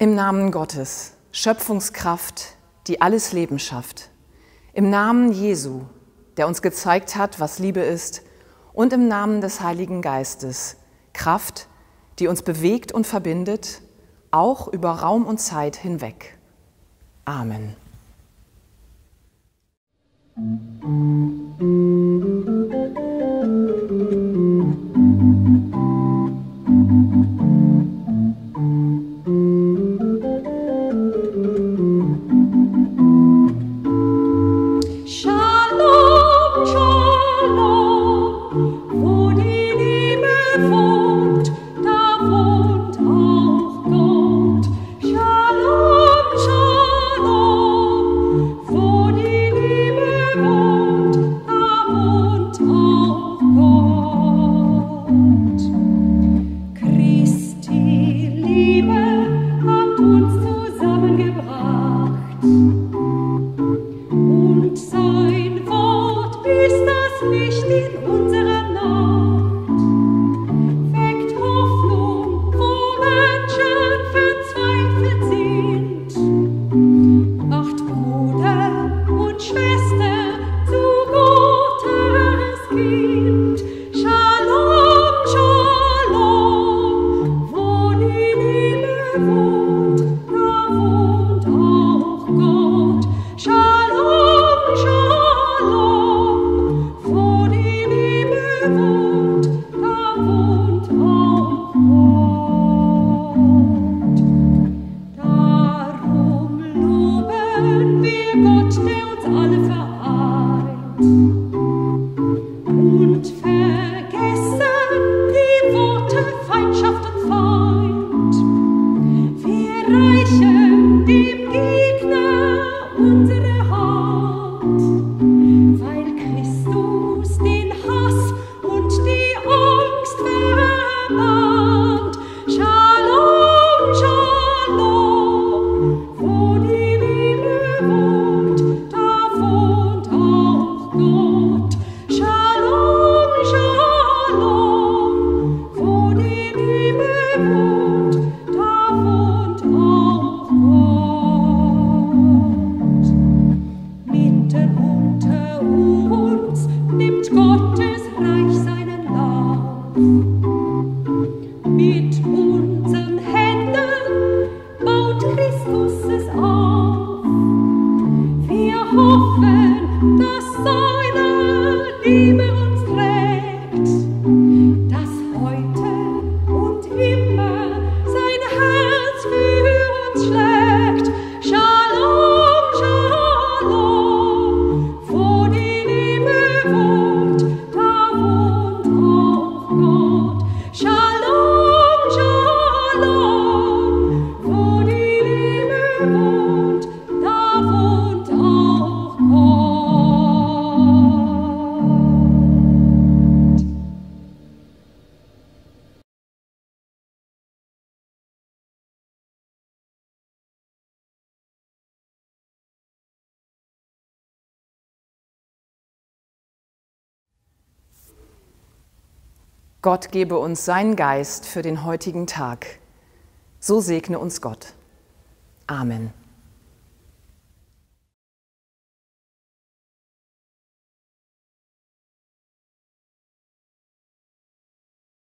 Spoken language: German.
Im Namen Gottes, Schöpfungskraft, die alles Leben schafft. Im Namen Jesu, der uns gezeigt hat, was Liebe ist. Und im Namen des Heiligen Geistes, Kraft, die uns bewegt und verbindet, auch über Raum und Zeit hinweg. Amen. back. unseren baut Christus es auf. Wir hoffen, dass seine Liebe Gott gebe uns seinen Geist für den heutigen Tag. So segne uns Gott. Amen.